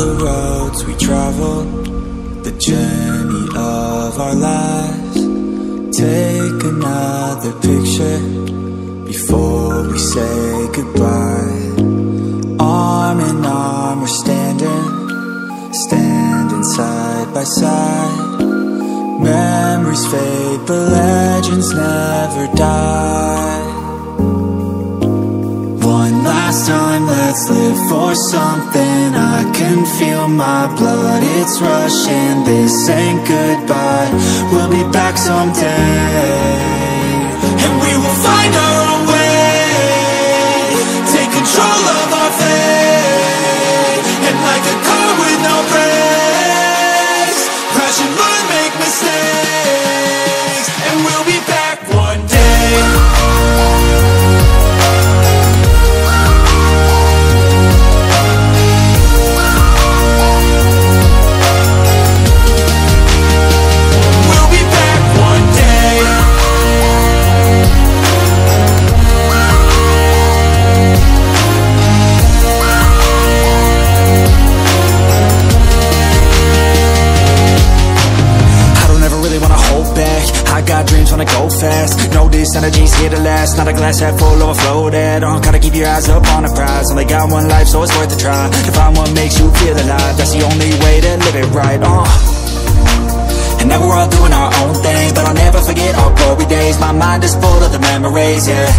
the roads we travel, the journey of our lives. Take another picture before we say goodbye. Arm in arm, we're standing, standing side by side. Memories fade, but legends never die. Let's live for something. I can feel my blood, it's rushing. This ain't goodbye. We'll be back someday, and we will find our own Dreams, wanna go fast. Know this energy's here to last. Not a glass half full, overflowed uh, Gotta keep your eyes up on the prize. Only got one life, so it's worth a try. To find what makes you feel alive That's the only way to live it right, uh. And now we're all doing our own thing But I'll never forget our glory days. My mind is full of the memories, yeah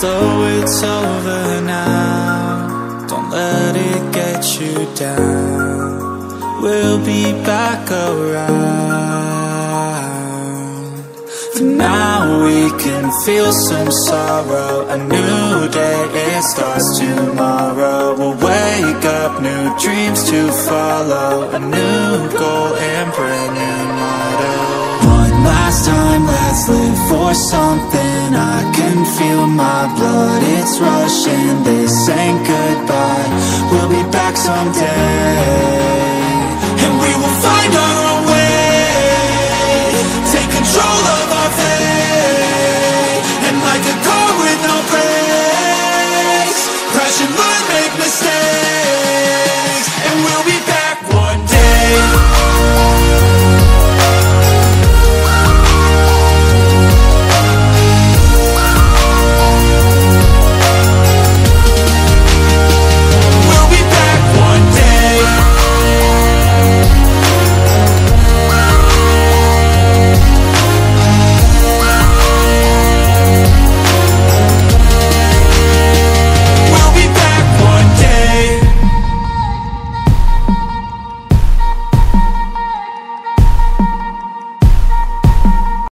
Although it's over now, don't let it get you down. We'll be back around. For now, we can feel some sorrow. A new day, it starts tomorrow. We'll wake up, new dreams to follow. A new goal and brand new live for something. I can feel my blood, it's rushing. This ain't goodbye. We'll be back someday,